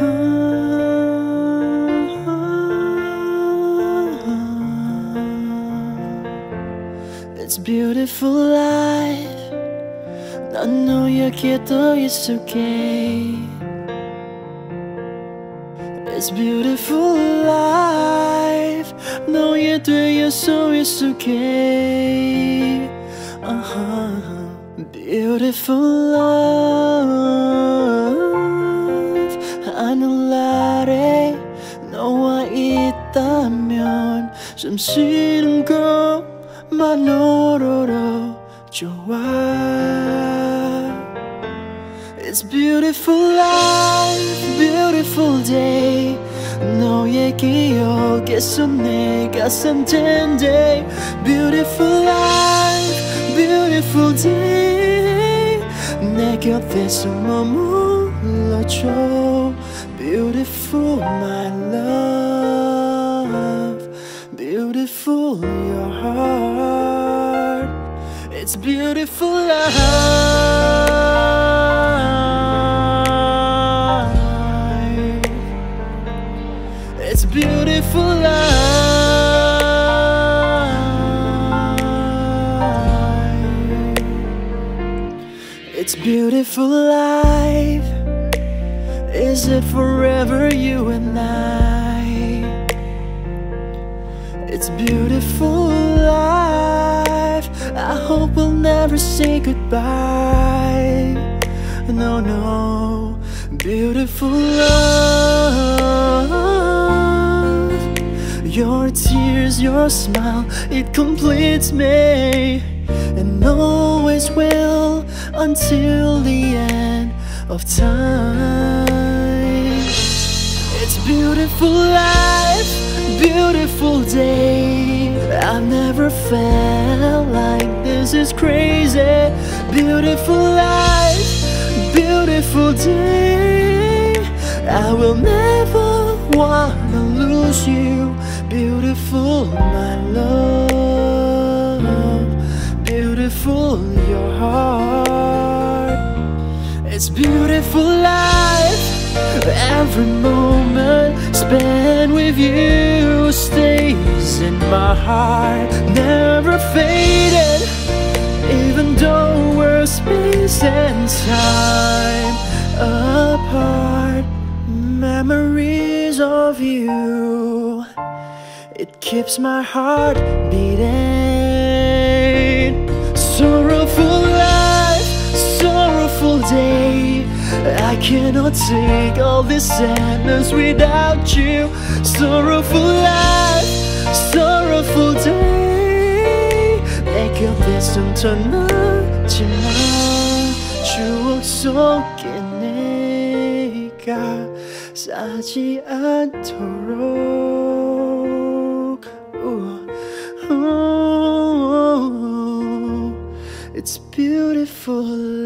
Uh-huh. It's beautiful life. I know you're keto, it's okay It's beautiful life. No, you're doing your soul, it's okay uh -huh. Beautiful love. 있다면 좀 싫은 것만으로도 좋아 It's beautiful life, beautiful day 너의 기억에서 내가 산 텐데 Beautiful life, beautiful day 내 곁에서 머물러줘 Beautiful my love Beautiful your heart. It's beautiful life. It's beautiful life. It's beautiful life. Is it forever you and I beautiful life. I hope we'll never say goodbye. No, no. Beautiful love. Your tears, your smile It completes me. And always will Until the end of time. It's beautiful life Beautiful day I never felt like this is crazy. Beautiful life Beautiful day. I will never wanna lose you. Beautiful my love. Beautiful your heart. It's beautiful life. Every moment spent with you my heart Never faded Even though we're space and time apart. Memories of you It keeps my heart beating cannot take all this sadness without you Sorrowful life, sorrowful day 내 곁에 숨터나지만 추억 속에 내가 싸지 않도록 Ooh, ooh, It's beautiful life